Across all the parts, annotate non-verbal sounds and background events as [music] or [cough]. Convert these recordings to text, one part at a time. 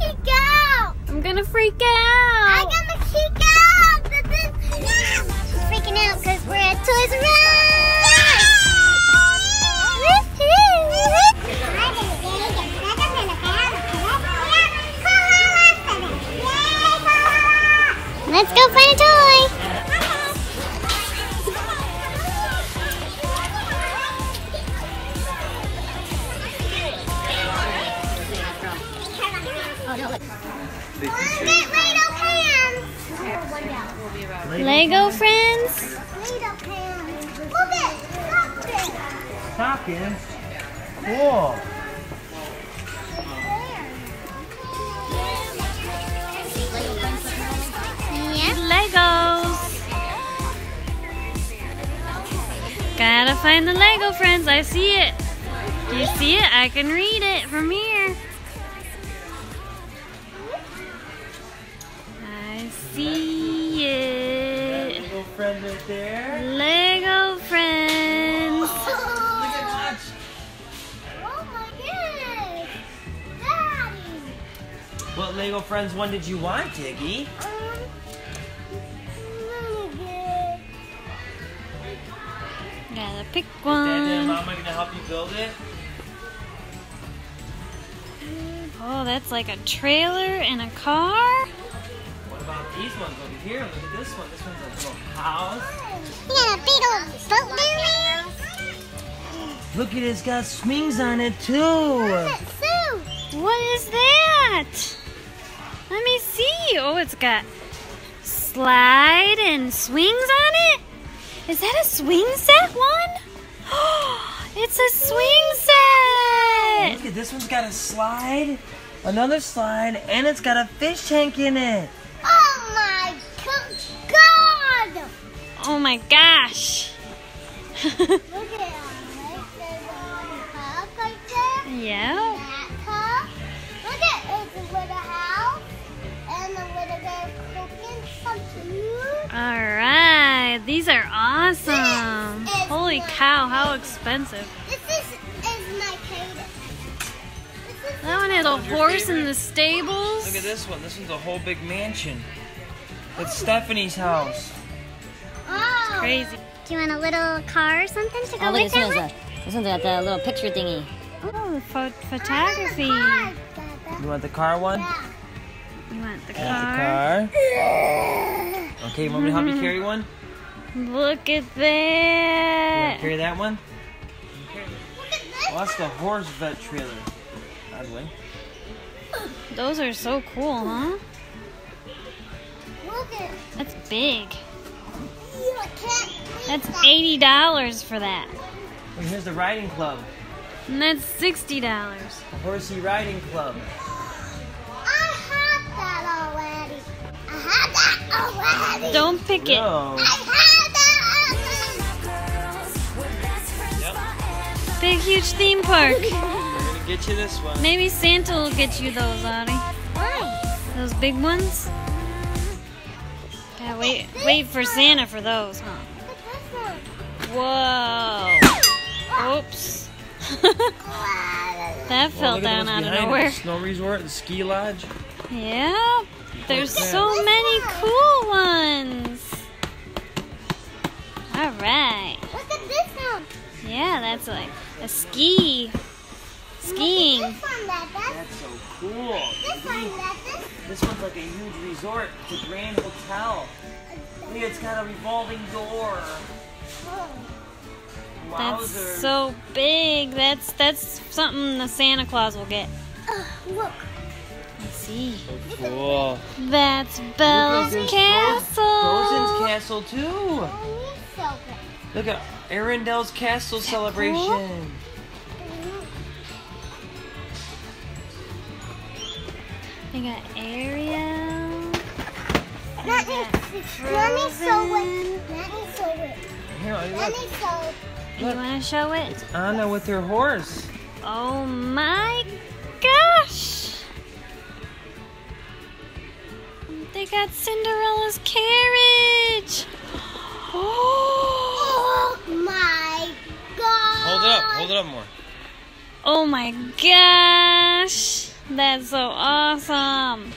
freak out. I'm gonna freak out. Get Lego pans. Lego friends. Lego pans. Look at something. Talking. Cool. Yeah. Legos. Gotta find the Lego friends. I see it. Do you see it? I can read it from here. See it. Little friend right there. Lego friends. Oh my goodness. Daddy. What Lego Friends one did you want, Diggy? Um. Gotta pick Dad and one. Mama gonna help you build it? Oh, that's like a trailer and a car. What these ones over here? Look at this one. This one's a little house. A big old boat down? Look at it, it's got swings on it too. What's it, Sue? What is that? Let me see. Oh, it's got slide and swings on it. Is that a swing set one? [gasps] it's a swing set. Look at this one's got a slide, another slide, and it's got a fish tank in it. Oh my gosh. Look at it. right? There's a cup right there. yeah. That cup. Look at it's with a house and a little bit of cooking some food. All right. These are awesome. This Holy what- cow, how expensive. This is is my favorite. Is That one has a What's your horse in the stables. Look at this one. This one's a whole big mansion. It's Stephanie's house. Crazy. Do you want a little car or something to go Oh, look, with this one that has a, this one's got the little picture thingy. Oh, pho- photography. Want car, You want the car one? Yeah. You want the Got car? the car. [laughs] Okay, you want me to help you carry one? Look at You want that. to carry that one? Look. Well, that's the horse vet trailer. Oddly. Those are so cool, huh? Look at That's big. You can't That's eighty dollars for that, And here's the riding club. and that's sixty dollars. The Horsey Riding Club. I had that already. I had that already. Don't pick it. I had that already. Yep. Big, huge theme park. We're gonna get you this one. Maybe Santa will get you those, Audie. Why? Those big ones. Yeah, wait, wait for Santa for those, huh? Whoa. Oops. [laughs] that fell Well, look down the out of behind it. nowhere. Snow resort, the ski lodge. Yeah. There's so many cool ones. All right. Look at this one. Yeah, that's like a ski. Skiing. Look at this one, Dada. That's so cool. This one, Dada. This one's like a huge resort. It's a grand hotel. Look, it's got a revolving door. That's Wowzers. so big. That's that's something the Santa Claus will get. Uh, look. Let's see. cool. That's Belle's castle. Frozen's castle too. Oh, so. Look at Arendelle's castle celebration. They got Ariel. Let me, let me sew it. Let me sew it. Here, Let look. me sew You want to show it? Anna with her horse. Oh my gosh! They got Cinderella's carriage. Oh! [gasps] Oh my god. Hold it up. Hold it up more. Oh my gosh! That's so awesome!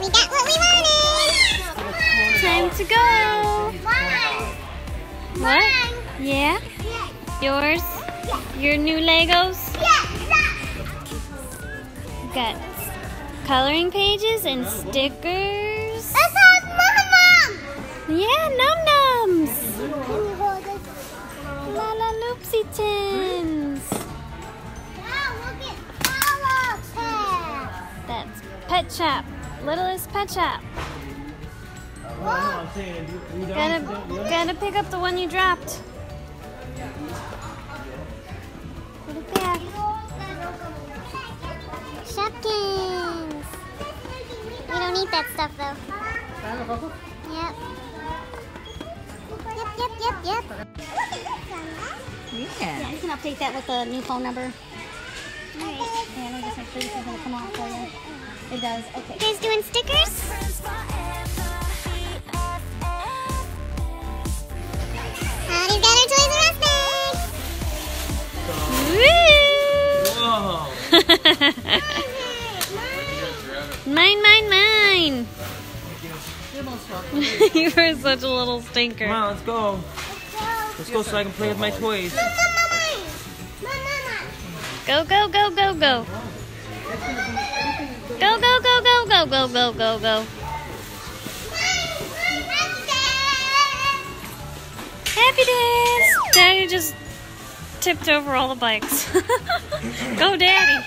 We got what we wanted. Time to go. What? Mine. Yeah? Yes. Yours? Your new Legos? Yes. Got coloring pages and stickers. This is. Yeah, num nums. Can you hold it? Lalaloopsy tins. Now look at hair. That's Pet Shop. Littlest Pet Shop. I'm saying, you, you gotta, gotta pick up the one you dropped. Put it back. Shopkins. We don't eat that stuff though. Yep. Yep, yep, yep, yep. Yeah. You can update that with the new phone number. Alright. Yeah, let me just make sure this is going to come out for you. It does. Okay. You guys doing stickers? [laughs] you are such a little stinker. Come on, let's go. Let's go so I can play with my toys. Go, go, go, go, go. Go, go, go, go, go, go, go, go, go. Happy days! Daddy just tipped over all the bikes. [laughs] go, Daddy.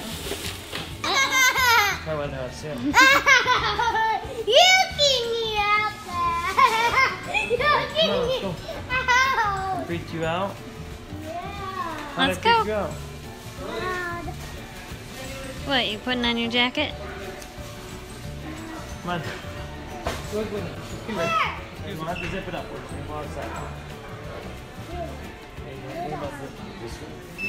Try one house, yeah. you kicked me out there! You kicked me go. out! Freaked you out? Yeah. How'd Let's I freak go. you out? What, you putting on your jacket? Come on. Look, look. Come here. We'll have to zip it up. We'll go outside. Hey, you want- what about this- this one? You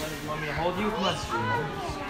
want- you want me to hold you? Come on.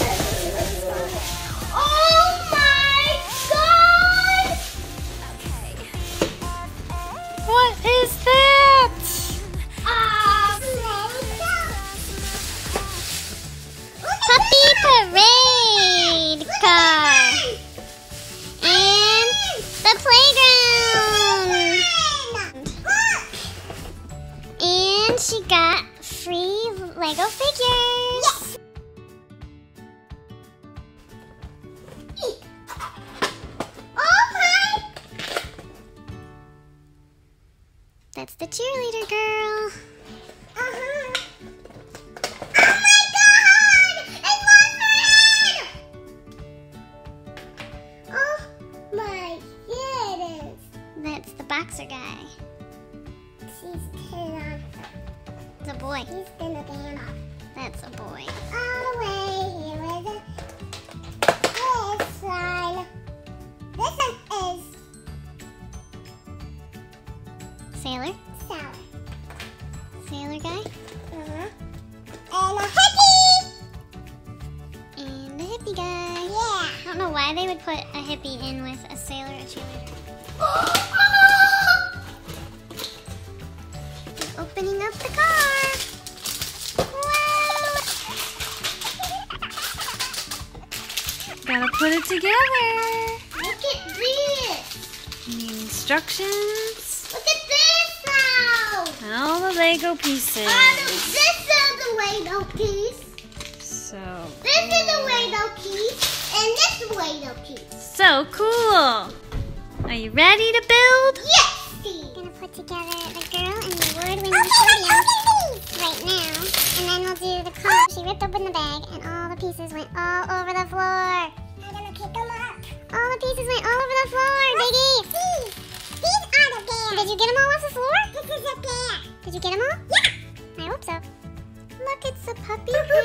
His That's the cheerleader girl. Sailor. Sailor. Sailor guy. Uh-huh. And a hippie. And a hippie guy. Yeah. I don't know why they would put a hippie in with a sailor or cheerleader. [gasps] Opening up the car. Wow. [laughs] Gotta put it together. Look at this. Need instructions. Look at this now. All the Lego pieces. Oh, this is the Lego piece. Oh. This is a Play-Doh piece, and this is a Play-Doh piece. So cool. Are you ready to build? Yes, Steve. I'm gonna put together the girl and the award-winning podium right now, and then we'll do the car. She ripped open the bag, and all the pieces went all over the floor. I'm gonna pick them up. All the pieces went all over the floor, you get them all off the floor? This is a bear. Did you get them all? Yeah. I hope so. Look, it's the puppy and the girl.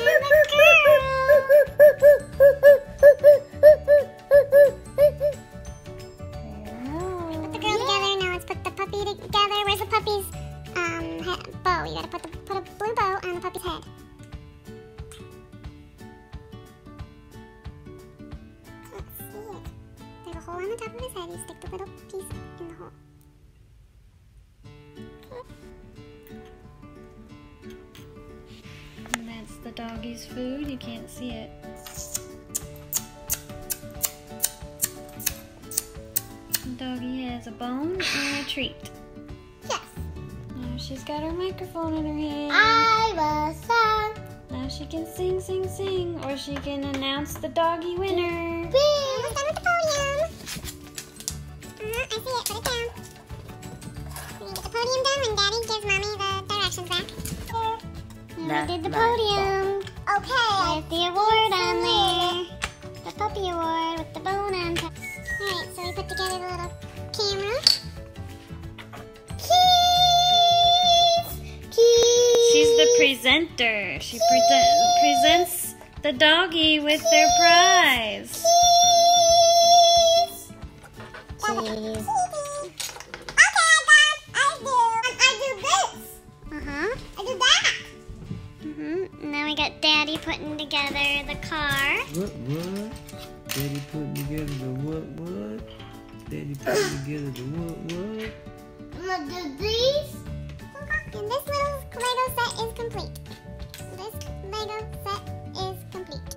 We put the girl together. Now let's put the puppy together. Where's the puppy's um head, bow? You gotta put the put a blue bow on the puppy's head. Can't see it. There's a hole on the top of his head. You stick the little piece in the hole. The food. You can't see it. Doggy has a bone and a treat. Yes. Now she's got her microphone in her hand. I was song. Now she can sing, sing, sing, or she can announce the doggy winner. Almost done with the podium. Uh-huh, I see it. Put it down. We get the podium done when Daddy gives Mommy the directions back. And we did the nah, podium Okay. with the award on there. The puppy award with the bone on top. Alright, so we put together the little camera. Keys! Keys! She's the presenter. She present, presents the doggy with their prize. Keys! Keys. What, what? Daddy putting together the what, what? Daddy putting together the what, what? I'm gonna do these. And this little Lego set is complete. This Lego set is complete.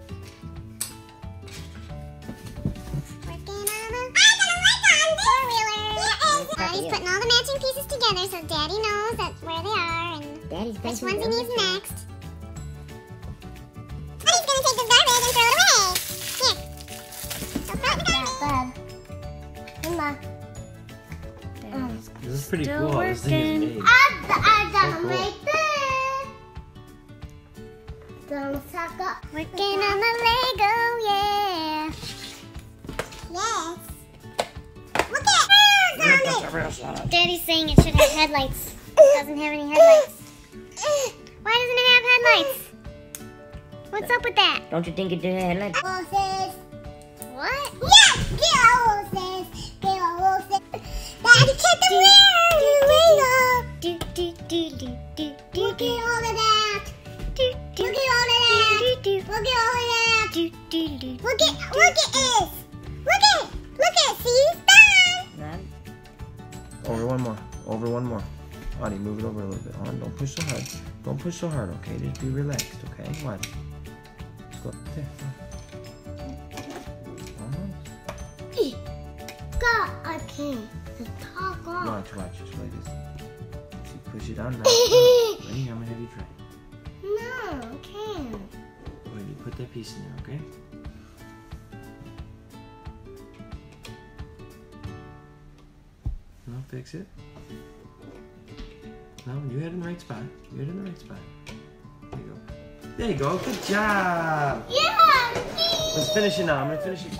Working on a. I got a Lego four-wheeler. Daddy's putting all the matching pieces together so Daddy knows that where they are and Daddy's which basement ones he needs building. next. Emma. Daddy's mm. This is pretty Still cool. how This thing is working. made. I, I gotta So cool. make this. Don't suck up. working on the Lego, yeah. Yes. Look at on it. Daddy's saying it should have headlights. It doesn't have any headlights. Why doesn't it have headlights? What's up with that? Don't you think it did have Roses. What? Yes, so hard, okay? Just be relaxed, okay? Watch. Let's go. There. Almost. God, I can't. The top off. Watch, watch. Just like this. See, push it on now. Ready? I'm gonna have you try. No, I can't. Ready? Put that piece in there, okay? No, fix it. No, you had it in the right spot. You had it in the right spot. There you go. There you go. Good job. Yeah. Let's finish it now. I'm gonna finish it.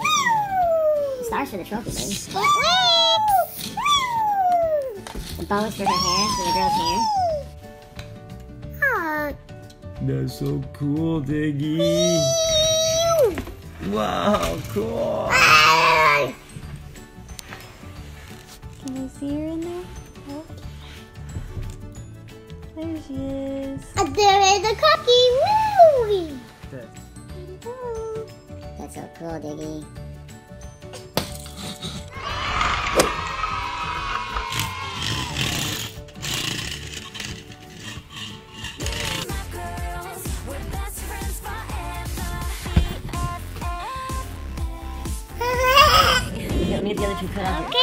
Stars for the trophy, baby. Woo! The bow is for her hair, for the girl's hair. Oh, That's so cool, Diggy. Wow, cool. Can I see her There she is. Uh, there is a cookie. Woo! That's so cool, Diggy. [laughs] You want the other two cut out? Okay,